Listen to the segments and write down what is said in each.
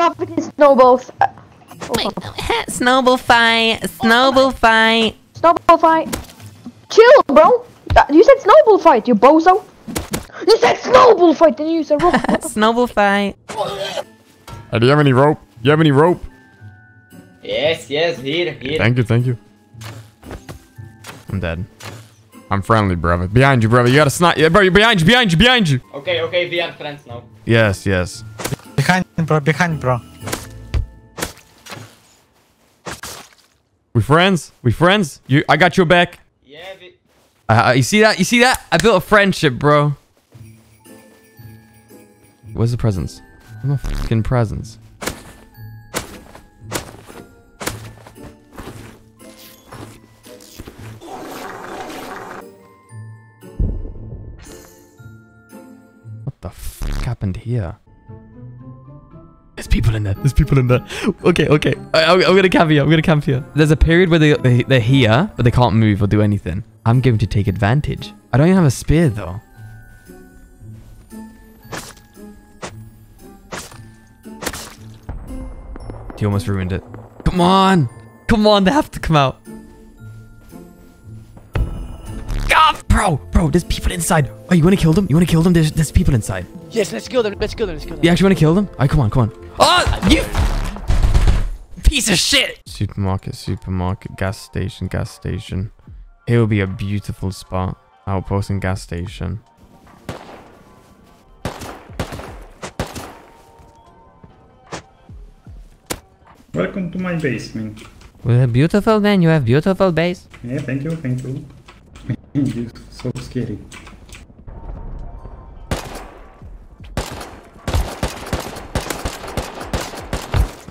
Profit is snowballs. Uh, Snowball fight. Snowball fight. snowball fight. Chill, bro. Uh, You said snowball fight, you bozo. You said snowball fight, then you said rock. What Snowball fight. Hey, do you have any rope? Do You have any rope? Yes, yes, here, here. Thank you, thank you. I'm dead. I'm friendly, brother. Behind you, brother. You got a snipe. Yeah, bro, you're behind you, behind you, behind you. Okay, okay, we are friends now. Yes, yes. Behind, bro. Behind, bro. We friends? We friends? You, I got your back. Yeah, we... Uh, you see that? You see that? I built a friendship, bro. Where's the presents? Where's my fucking presents? What the fuck happened here? People in there. There's people in there. Okay, okay. I, I'm, I'm gonna camp here. I'm gonna camp here. There's a period where they, they they're here, but they can't move or do anything. I'm going to take advantage. I don't even have a spear though. He almost ruined it. Come on! Come on, they have to come out. Bro, bro, there's people inside. Oh, you want to kill them? You want to kill them? There's, there's people inside. Yes, let's kill them. Let's kill them. Let's kill them. You actually want to kill them? Alright, come on, come on. Oh, you piece of shit! Supermarket, supermarket, gas station, gas station. It will be a beautiful spot. Outpost and gas station. Welcome to my basement. Well, beautiful man. You have beautiful base. Yeah, thank you, thank you. You're so scary.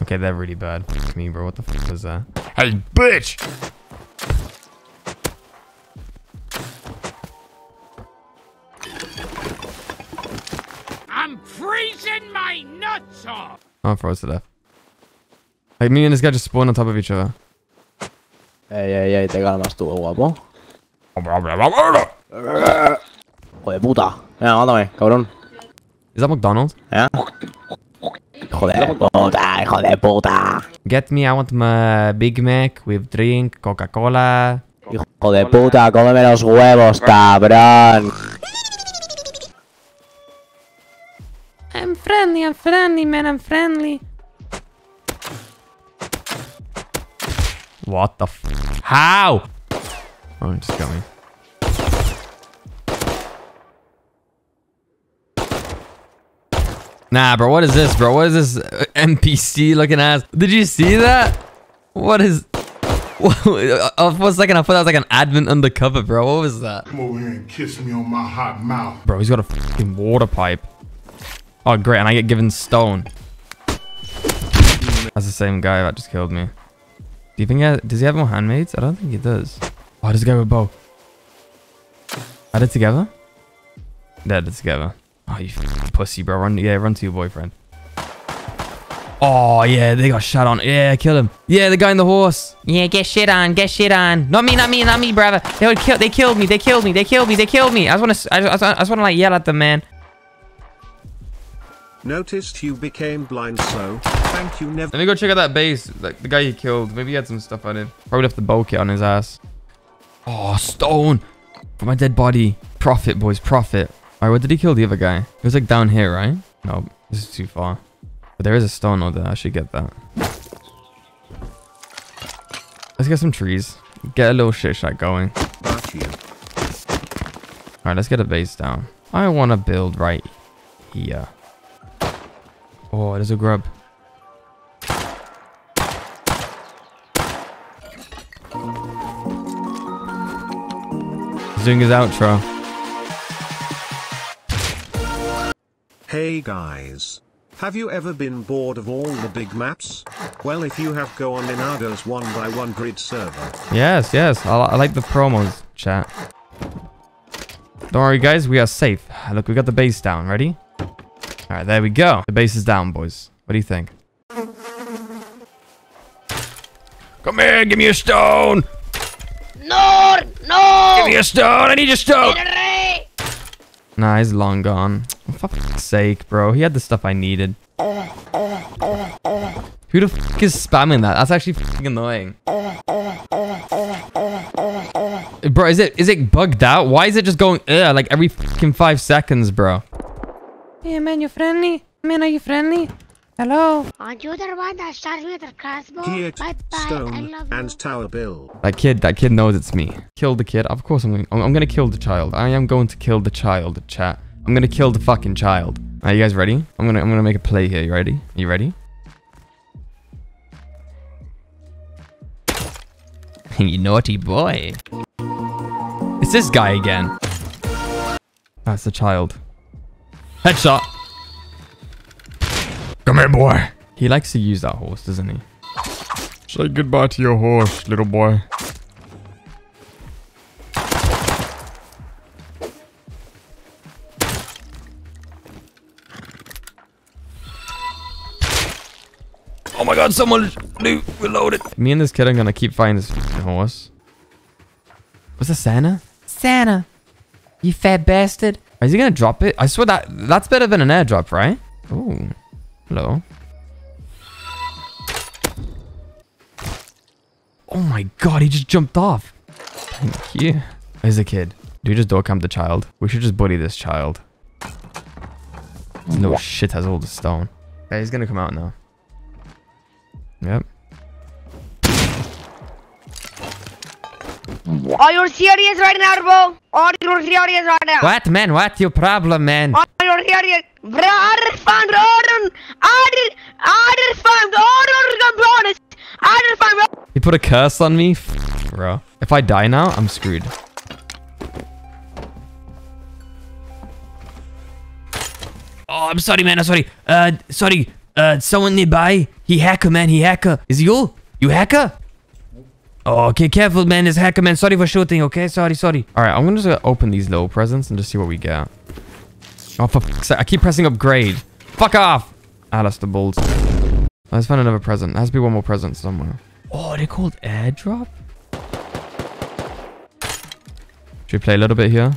Okay, they're really bad. Fuck me, bro. What the fuck was that? Hey, bitch! I'm freezing my nuts off. I'm froze to death. Hey, me and this guy just spawned on top of each other. Ey, ey, ey, te calmas tú, guapo. Hijo de puta. Venga, mátame, cabrón. Is that McDonald's? ¿Eh? Hijo de puta, hijo de puta. Get me, I want my Big Mac with drink, Coca-Cola. Hijo de puta, cómeme los huevos, cabrón. I'm friendly. I'm friendly, man. I'm friendly. What the f- How? Oh, it just me. Nah, bro, what is this, bro? What is this uh, NPC looking ass? Did you see that? What is... Uh, For a second, I thought that was like an admin undercover, bro. What was that? Come over here and kiss me on my hot mouth. Bro, he's got a fucking water pipe. Oh, great, and I get given stone. That's the same guy that just killed me. Do you think he has, does he have more handmaids? I don't think he does. Oh, does he go with bow? Add it together? They added it together. Oh, you pussy, bro. Run, yeah, run to your boyfriend. Oh, yeah, they got shot on. Yeah, kill him. Yeah, the guy in the horse. Yeah, get shit on. Get shit on. Not me. Not me. Not me, brother. They would kill. They killed me. They killed me. They killed me. They killed me. I just want to. I just, I just want to like yell at them, man. Noticed you became blind so, thank you never- Let me go check out that base. Like the guy he killed. Maybe he had some stuff on him. Probably left the bow kit on his ass. Oh, stone. For my dead body. Profit, boys. Profit. Alright, where did he kill the other guy? It was like down here, right? No, this is too far. But there is a stone over there. I should get that. Let's get some trees. Get a little shit shot going. You. Alright, let's get a base down. I want to build right here. Oh, there's a grub. He's doing his outro. Hey guys. Have you ever been bored of all the big maps? Well if you have go on Enardo's one by one grid server. Yes, yes. I, I like the promos, chat. Don't worry, guys. We are safe. Look, we got the base down. Ready? All right, there we go. The base is down, boys. What do you think? Come here. Give me a stone. No, no. Give me a stone. I need a stone. Nah, he's long gone. For fuck's sake, bro. He had the stuff I needed. Who the fuck is spamming that? That's actually fucking annoying. Bro, is it is it bugged out? Why is it just going uh, like every fucking five seconds, bro? Hey, man, you friendly? Man, are you friendly? Hello? Aren't you the one that shot me with a crossbow? Here, Bye bye, I Stone, love you. and Tower Bill. That kid, that kid knows it's me. Kill the kid. Of course I'm going. I'm, I'm gonna kill the child. I am going to kill the child. Chat. I'm gonna kill the fucking child. Are you guys ready? I'm gonna I'm gonna make a play here. You ready? Are you ready? you naughty boy. It's this guy again. That's the child. Headshot. Come here, boy. He likes to use that horse, doesn't he? Say goodbye to your horse, little boy. Oh my god, someone loot reloaded. Me and this kid are gonna keep finding this horse. Was that Santa? Santa. You fat bastard. Is he gonna drop it? I swear that that's better than an airdrop, right? Oh. Hello. Oh my god, he just jumped off. Thank you. There's a kid. Do we just door camp the child? We should just bully this child. No shit has all the stone. Yeah, he's gonna come out now. Yep. Are you serious right now, bro? Are you serious right now? What, man? What your problem, man? Are you serious? Bro, I just found Odin. I just, I just found Odin, bonus. Found He put a curse on me? Bro. If I die now, I'm screwed. Oh, I'm sorry, man. I'm sorry. Uh, sorry. Uh, someone nearby. He hacker, man. He hacker. Is it you? You hacker? Oh, okay. Careful, man. This hacker, man. Sorry for shooting. Okay. Sorry, sorry. All right, I'm gonna just uh, open these little presents and just see what we get. Oh, for fuck's sake. I keep pressing upgrade. Fuck off! Alistair Bulls. Let's find another present. There has to be one more present somewhere. Oh, they're called airdrop. Should we play a little bit here?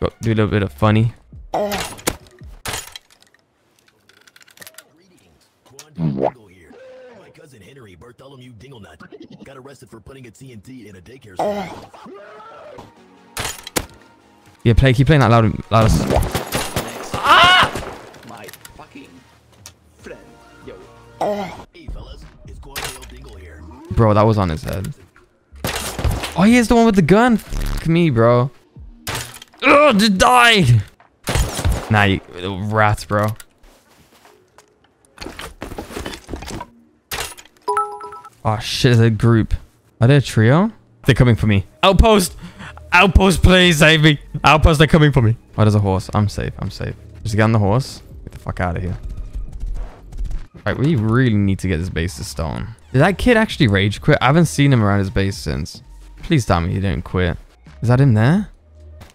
Go, do a little bit of funny. My cousin Henry Bartholomew Dinglenut got arrested for putting a TNT in a daycare. Yeah, play. Keep playing that loud. loud. It's here. Bro, that was on his head. Oh, he is the one with the gun. Fuck me, bro. Ugh, just died. Nah, you rats, bro. Oh shit, there's a group. Are they a trio? They're coming for me. Outpost! Outpost, please save me. Outpost, they're coming for me. Oh, there's a horse. I'm safe. I'm safe. Just get on the horse. Get the fuck out of here. We really need to get this base to stone. Did that kid actually rage quit? I haven't seen him around his base since. Please tell me he didn't quit. Is that him there?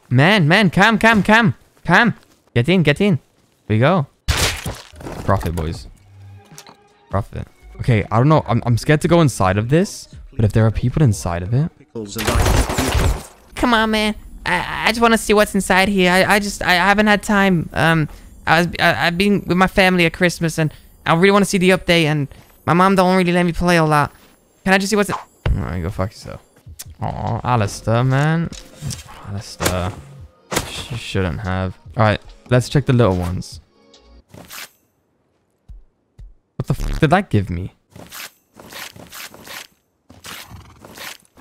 Man, man, come, come, come, come. Get in, get in. Here we go. Profit, boys. Profit. Okay, I don't know. I'm, I'm scared to go inside of this. But if there are people inside of it... Come on, man. I, I just want to see what's inside here. I, I just I haven't had time. Um, I was I, I've been with my family at Christmas, and I really want to see the update. And my mom don't really let me play a lot. Can I just see what's? Alright, go fuck yourself. Aw, Alistair, man. Alistair. You shouldn't have. Alright, let's check the little ones. What the f did that give me?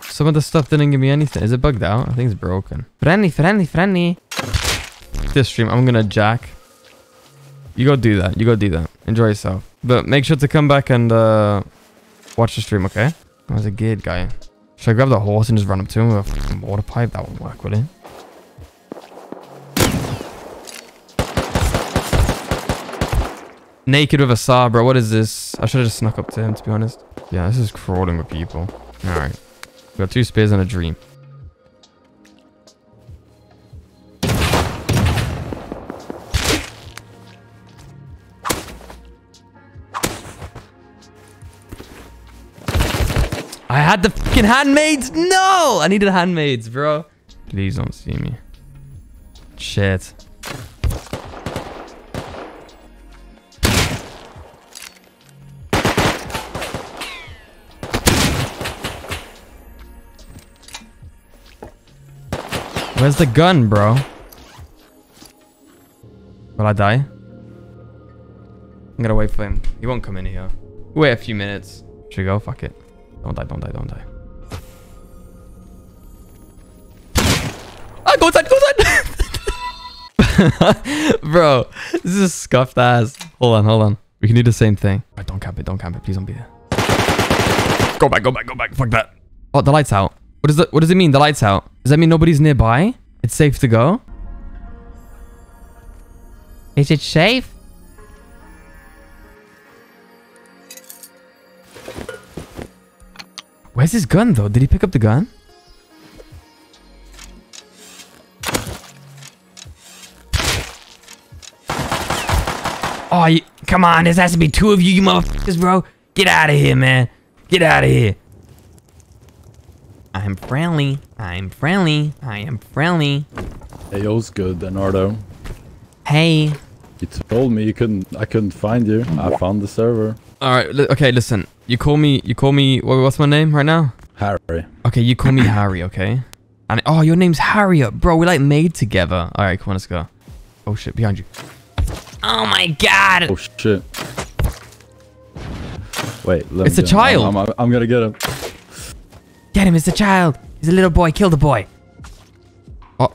Some of the stuff didn't give me anything. Is it bugged out? I think it's broken. friendly, friendly, friendly. This stream, I'm gonna jack. You go do that. You go do that. Enjoy yourself. But make sure to come back and uh, watch the stream, okay? There's a geared guy. Should I grab the horse and just run up to him with a water pipe? That won't work, will it? Naked with a saw, bro. What is this? I should have just snuck up to him, to be honest. Yeah, this is crawling with people. Alright. We got two spears and a dream. I had the fucking handmaids. No, I needed handmaids, bro. Please don't see me. Shit. Where's the gun, bro? Will I die? I'm gonna wait for him. He won't come in here. Wait a few minutes. Should we go? Fuck it. Don't die, don't die, don't die. Ah, go inside, go inside! Bro, this is scuffed ass. Hold on, hold on. We can do the same thing. Alright, don't camp it, don't camp it. Please don't be there. Go back, go back, go back. Fuck that. Oh, the light's out. What does that, what does it mean, the light's out? Does that mean nobody's nearby? It's safe to go? Is it safe? Where's his gun, though? Did he pick up the gun? Oh, you, come on. This has to be two of you, you motherfuckers, bro. Get out of here, man. Get out of here. I'm friendly. I'm friendly. I am friendly. Hey, yo's good, Bernardo. Hey. You told me you couldn't. I couldn't find you. I found the server. All right. Okay. Listen. You call me. You call me. What's my name right now? Harry. Okay. You call me Harry. Okay. And oh, your name's Harriet, bro. We're like made together. All right. Come on. Let's go. Oh shit. Behind you. Oh my god. Oh shit. Wait. It's a child. I'm, I'm, I'm gonna get him. Get him. It's a child. He's a little boy. Kill the boy. Oh.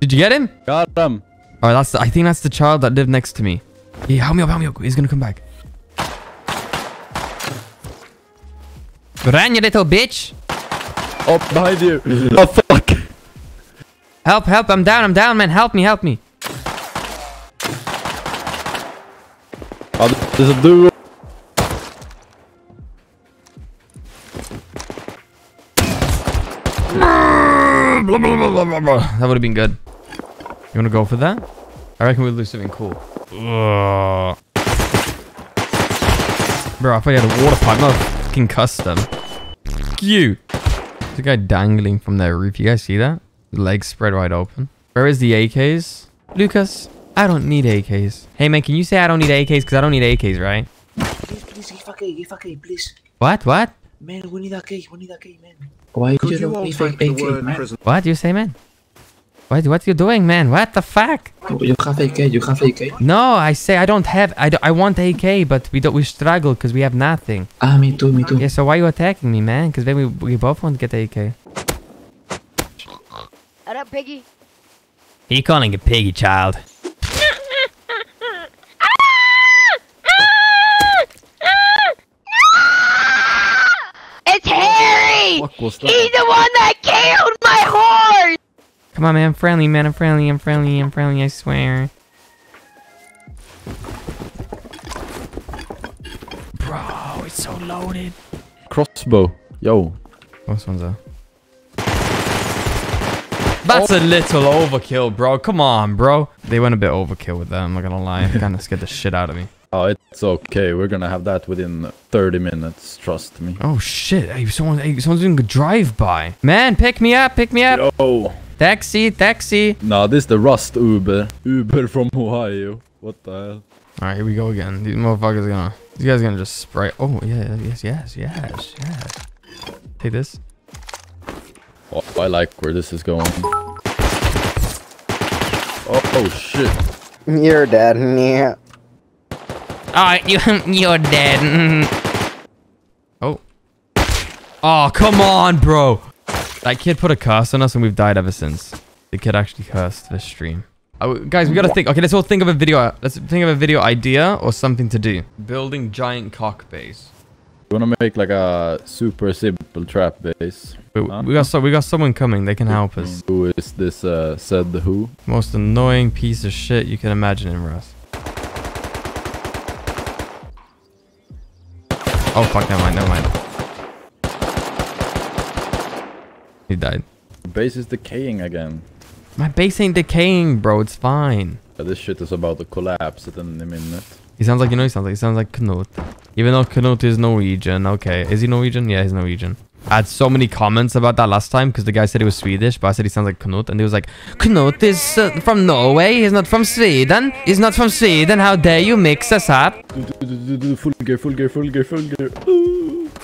Did you get him? Got him. All right. that's. The, I think that's the child that lived next to me. Yeah. Help me up. Help me up. He's gonna come back. Run, you little bitch. Oh, behind you. oh fuck. Help, help. I'm down. I'm down, man. Help me. Help me. Oh, there's a dude. That would have been good. You wanna go for that? I reckon we'll do something cool. Ugh. Bro, I thought you had a water pipe, not a fucking custom. Fuck You. There's a guy dangling from their roof. You guys see that? Legs spread wide open. Where is the AKs? Lucas, I don't need AKs. Hey man, can you say I don't need AKs? Because I don't need AKs, right? Please, please, give a key, give a please. What? What? Man, we need a key, we need a key, man. Why Could you you don't all give a the word man? prison? What you say, man? What? What you doing, man? What the fuck? You have a key, you have a key. No, I say I don't have. I, do, I want AK, but we don't. We struggle because we have nothing. Ah, me too, me too. Yeah. So why are you attacking me, man? Because then we we both want to get AK. What up, piggy? He calling a piggy child. It's Harry! Fuck was He's the one that killed my horse! Come on, man. I'm friendly, man. I'm friendly. I'm friendly. I'm friendly. I swear. Bro, it's so loaded. Crossbow. Yo. What's one's there? That's a little overkill, bro. Come on, bro. They went a bit overkill with that. I'm not gonna lie. It kind of scared the shit out of me. Oh, it's okay. We're gonna have that within 30 minutes. Trust me. Oh shit! Hey, someone, hey, someone's doing a drive-by. Man, pick me up. Pick me up. Oh. Taxi, taxi. Nah, this is the Rust Uber. Uber from Ohio. What the hell? All right, here we go again. These motherfuckers are gonna. These guys are gonna just spray. Oh yeah, yes, yes, yes, yes. Take this. Oh, I like where this is going. Oh, oh shit. You're dead. Yeah. Alright, you you're dead. Oh. Oh come on, bro. That kid put a curse on us, and we've died ever since. The kid actually cursed this stream. Oh, guys, we gotta think. Okay, let's all think of a video. Let's think of a video idea or something to do. Building giant cock base. We wanna make like a super simple trap base? We, we got so we got someone coming. They can help us. Who is this? Uh, said the who? Most annoying piece of shit you can imagine in Rust. Oh fuck! Never mind. Never mind. He died. The base is decaying again. My base ain't decaying, bro. It's fine. Uh, This shit is about to collapse at any minute. He sounds like you know. He sounds like he sounds like Knut. Even though Knut is Norwegian. Okay, is he Norwegian? Yeah, he's Norwegian. I had so many comments about that last time because the guy said he was Swedish, but I said he sounds like Knut, and he was like, Knut is uh, from Norway. He's not from Sweden. He's not from Sweden. How dare you mix us up? Full gear, full gear, full gear, full gear.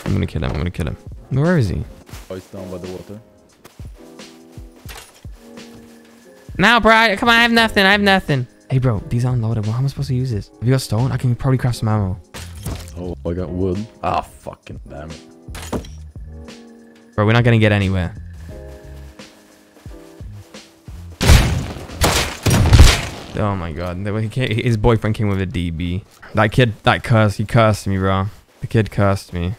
I'm gonna kill him. I'm gonna kill him. Where is he? Oh, he's down by the water. Now, bro. Come on, I have nothing. I have nothing. Hey, bro. These aren't loaded. Well, how am I supposed to use this? Have you got stone? I can probably craft some ammo. Oh, I got wood. Ah, fucking damn it. Bro, we're not gonna get anywhere. Oh my god. His boyfriend came with a DB. That kid, that cursed. He cursed me, bro. The kid cursed me.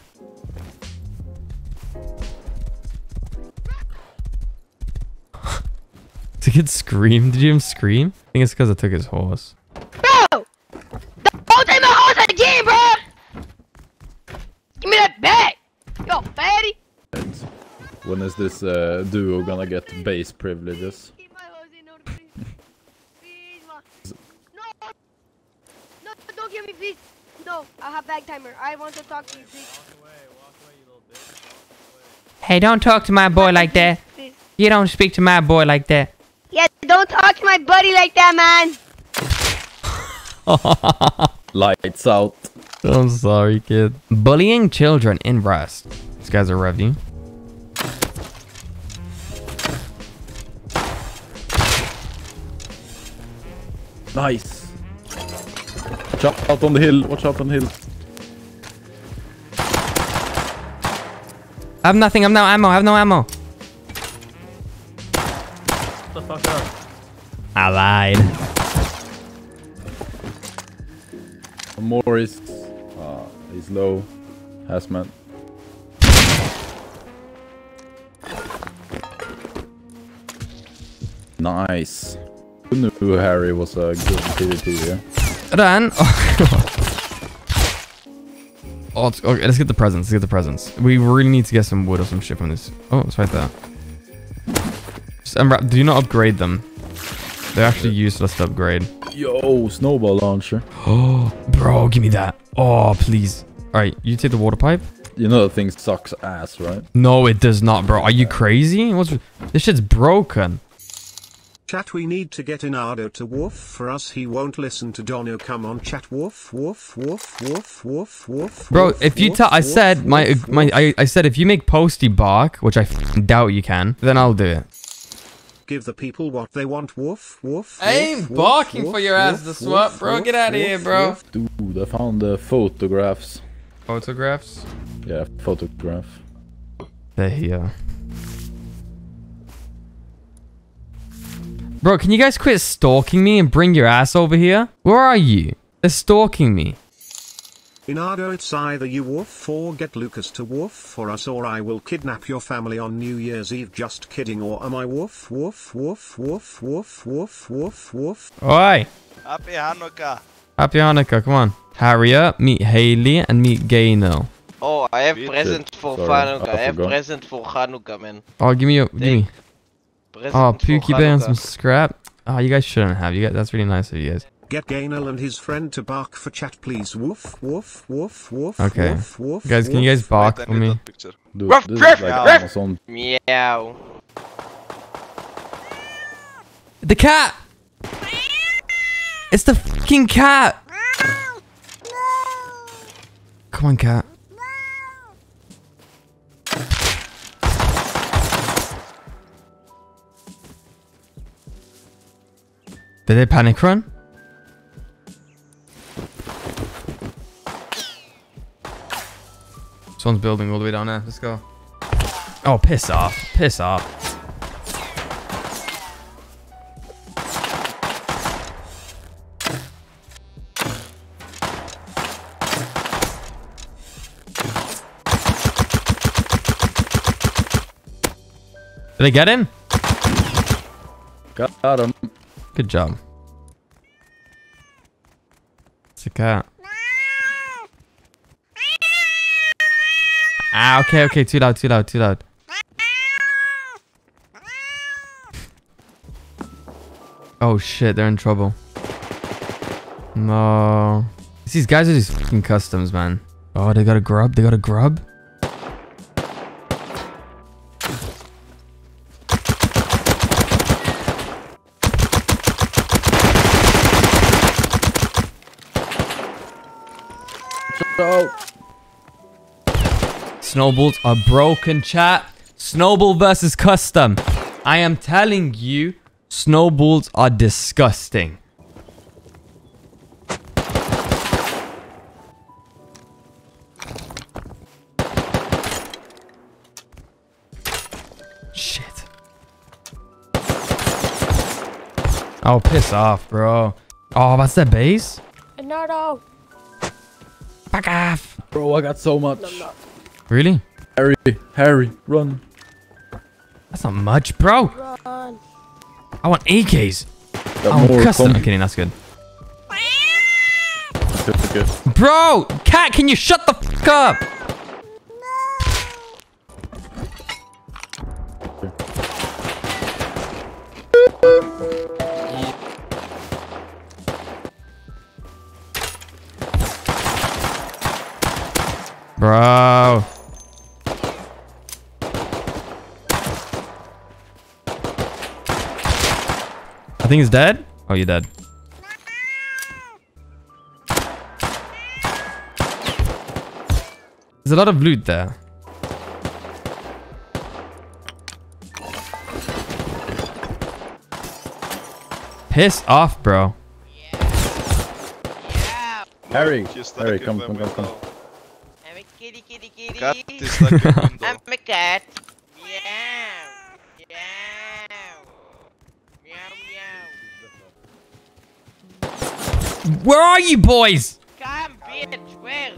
The kid screamed. Did you hear him scream? I think it's because I took his horse. Bro! Don't take my horse again, bro! Give me that back! Yo, fatty! When is this uh, duo gonna get base privileges? No, No, don't give me, please! No, I have bag timer. I want to talk to you, please. Hey, don't talk to my boy like that. You don't speak to my boy like that. Yeah, don't talk to my buddy like that, man! Lights out. I'm sorry, kid. Bullying children in Rust. These guys are revving. Nice. Watch out on the hill. Watch out on the hill. I have nothing. I'm no ammo. I have no ammo. the fuck up. I lied. Morris. Uh, he's low. Hazmat. Nice. Who knew Harry was a good PvP, yeah? Run. Oh, it's, okay, let's get the presents. Let's get the presents. We really need to get some wood or some shit from this. Oh, it's right there. Just unwrap. Do not upgrade them. They're actually useless to upgrade. Yo, snowball launcher. Oh, bro, give me that. Oh, please. All right, you take the water pipe. You know that thing sucks ass, right? No, it does not, bro. Are you crazy? What's this shit's broken. Chat, we need to get Enardo to woof for us. He won't listen to Dono. Come on, chat. Woof, woof, woof, woof, woof, woof. Bro, woof, if you tell, I woof, said my woof, my I, I said if you make Posty bark, which I doubt you can, then I'll do it. Give the people what they want. Woof, woof. I ain't woof, woof, barking woof, for your ass woof, to swap, bro. woof, Get out of here, bro. Dude, I found the photographs. Photographs? Yeah, photograph. They're here. Bro, can you guys quit stalking me and bring your ass over here? Where are you? They're stalking me. Enardo, it's either you woof or get Lucas to woof for us, or I will kidnap your family on New Year's Eve. Just kidding, or am I woof, woof, woof, woof, woof, woof, woof, woof? Oi! Happy Hanukkah. Happy Hanukkah, come on. Hurry up, meet Haley and meet Gaino. Oh, I have present for Sorry, Hanukkah. I I have forgot. present for Hanukkah, man. Oh, give me a, give me. Present Oh, for Pookie Bear and some scrap. Oh, you guys shouldn't have. You guys, that's really nice of you guys. Get Gainel and his friend to bark for chat, please. Woof, woof, woof, woof. Okay. Woof, woof, Guys, can you guys bark for me? Dude, this is like. Amazon. Meow. The cat! It's the fucking cat! Come on, cat. Did they panic run? Someone's building all the way down there. Let's go. Oh, piss off. Piss off. Did I get him? Got him. Good job. It's a cat. Ah, okay, okay. Too loud, too loud, too loud. Oh shit, they're in trouble. No. These guys are just fucking customs, man. Oh, they got a grub? They got a grub? Snowballs are broken, chat. Snowball versus custom. I am telling you, Snowballs are disgusting. Shit. Oh, piss off, bro. Oh, that's their base? Nardo. Fuck off. Bro, I got so much. Really? Harry, Harry, run. That's not much, bro. Run. I want AKs. Got Oh, more custom. I'm kidding, that's good. Good, good. Bro, cat, can you shut the fuck up? I think he's dead. Oh, you're dead. There's a lot of loot there. Piss off, bro. Harry, Harry, come, come, come, come. I'm a kitty, kitty, kitty. Cat is stuck in window. I'm a cat. Meow. Meow. Meow, meow. Where are you boys? Come, bitch, where?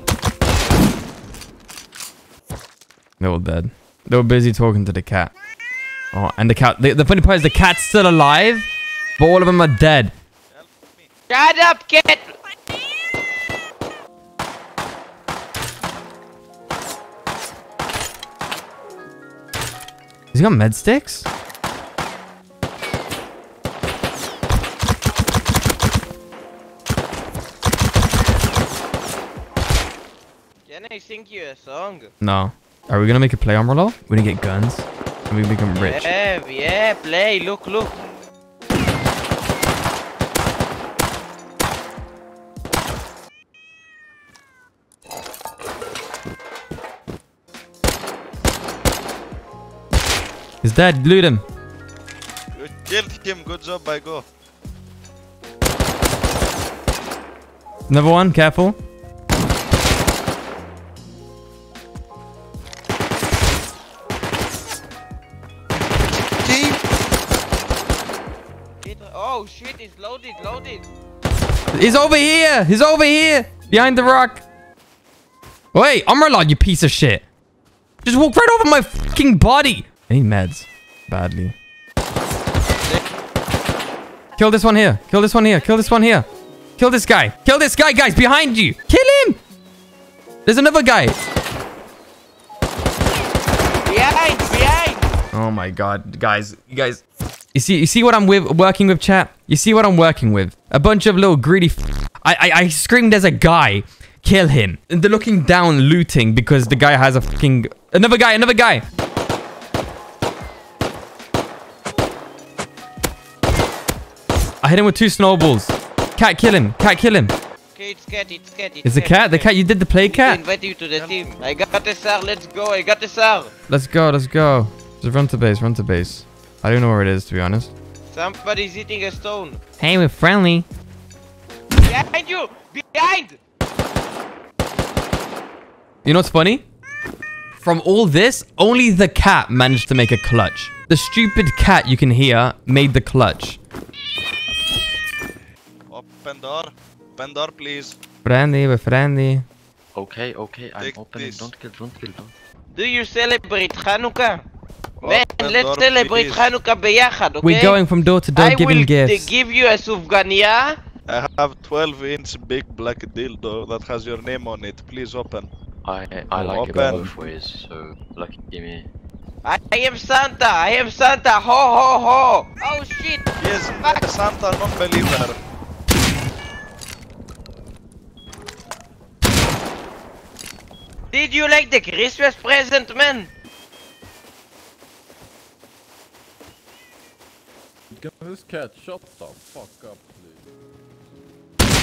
They're all dead. They were busy talking to the cat. Oh, and the cat. The, the funny part is the cat's still alive, but all of them are dead. Shut up, kid! He's got med sticks? Can I sing you a song? No. Are we gonna make a play on Rolo? We're gonna get guns and we become rich. Yeah, yeah, play. Look, look. He's dead. Loot him. You killed him. Good job, I go. Another one. Careful. It, oh shit, it's loaded, loaded. He's over here. He's over here. Behind the rock. Wait, Umralod, you piece of shit. Just walk right over my fucking body. I need meds. Badly. Kill this one here. Kill this one here. Kill this one here. Kill this guy. Kill this guy, guys. Behind you. Kill him. There's another guy. Behind, behind. Oh my god, guys, you guys. You see, you see what I'm with, working with, chat. You see what I'm working with? A bunch of little greedy. F- I, I, I screamed as a guy. Kill him. And they're looking down, looting because the guy has a fucking another guy, another guy. I hit him with two snowballs. Cat, kill him. Cat, kill him. Okay, it's cat, it's cat, it's Is the cat? The cat? You did the play cat. invite you to the team. I got the SAR, let's go, I got the SAR. Let's go. Let's go. Just run to base. Run to base. I don't know where it is to be honest. Somebody's eating a stone. Hey, we're friendly. Behind you! Behind! You know what's funny? From all this, only the cat managed to make a clutch. The stupid cat you can hear made the clutch. Open door. Open door, please. Friendly, we're friendly. Okay, okay, I'm Take opening. this. Don't kill, don't kill, don't. Do you celebrate Hanukkah? Man, let's celebrate. Hanukkah biachad, okay? We're going from door to door I giving will gifts. give you a sufgania. I have 12 inch big black dildo that has your name on it. Please open. I I like it Open. both ways, so lucky me. I am Santa, I am Santa, ho ho ho! Oh shit! Yes, Santa non-believer. Did you like the Christmas present, man? Can this cat shut the fuck up, please?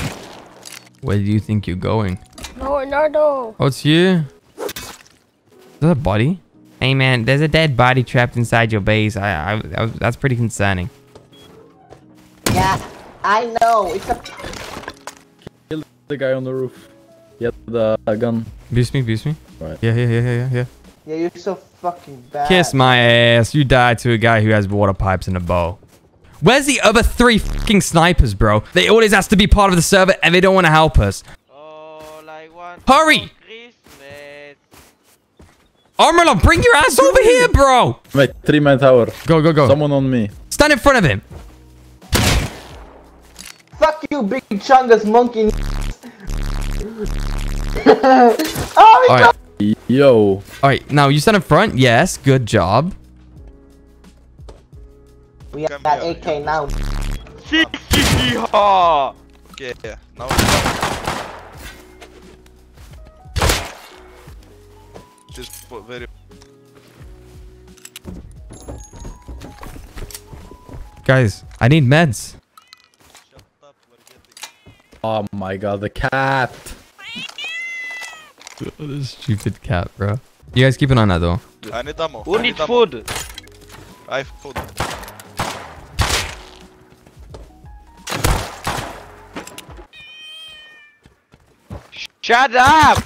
Where do you think you're going? No, Nardo. Oh, it's you? Is that a body? Hey man, there's a dead body trapped inside your base. I, I, I that's pretty concerning. Yeah, I know. It's a. Kill the guy on the roof. Get the uh, gun. Boost me, boost me. Right. Yeah, yeah, yeah, yeah, yeah, yeah. Yeah, you're so fucking bad. Kiss my ass. You died to a guy who has water pipes and a bow. Where's the other three fucking snipers, bro? They always has to be part of the server and they don't want to help us. Hurry! Armorlon, bring your ass over here, bro! Wait, three man tower. Go, go, go. Someone on me. Stand in front of him. Fuck you, big chungus monkey. oh, my All right. Yo. All right, now you stand in front. Yes, good job. We have that AK now. Yeehaw! Okay, yeah. Now Just put very Guys, I need meds. Up, Oh my god, the cat. this stupid cat, bro. You guys keep an eye on that though. I need ammo. Who I needs food? I have food. Shut up!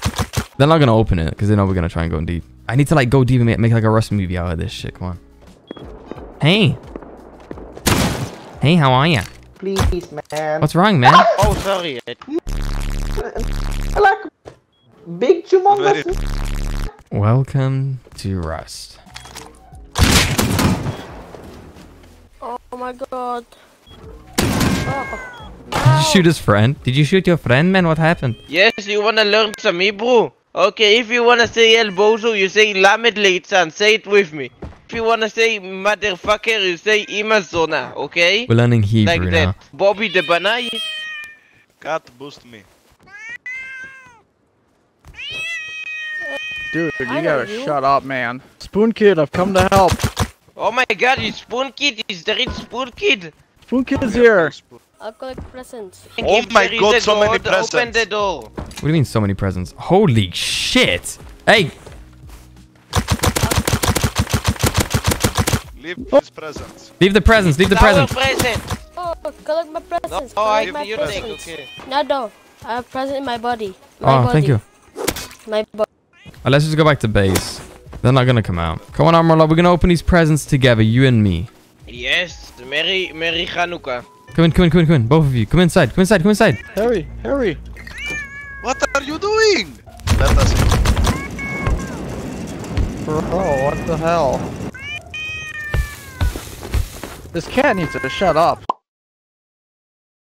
They're not gonna open it because they know we're gonna try and go in deep. I need to like go deep and make, make like a Rust movie out of this shit. Come on. Hey. Hey, how are ya? Please, man. What's wrong, man? Oh, sorry. I like big humongous. Welcome to Rust. Oh my god. Did you shoot his friend? Did you shoot your friend, man? What happened? Yes, you wanna learn some Hebrew? Okay, if you wanna say El Bozo, you say Lamed Leitzan. Say it with me. If you wanna say motherfucker, you say Imazona, okay? We're learning Hebrew like now. Bobby the Banai. Cat boost me. Dude, you I gotta you. shut up, man. Spoon Kid, I've come to help. Oh my god, it's Spoon Kid. Is there is Spoon Kid? Spoon Kid is here. I'll collect presents. Oh my god, so many door, Open presents. the door. What do you mean so many presents? Holy shit! Hey, Leave his presents. leave the presents. Leave the presents. present. Oh, collect my presents. Oh, I collect my you take, presents. okay. No, no. I have present in my body. My Oh, body. thank you. My body. Uh, let's just go back to base. They're not gonna come out. Come on, Armorlord. We're gonna open these presents together, you and me. Yes, Merry Merry Hanukkah. Come in, come in, come in, come in. Both of you. Come inside. Come inside. Come inside. Hurry, hurry. What are you doing? Let us Bro, what the hell? This cat needs to shut up.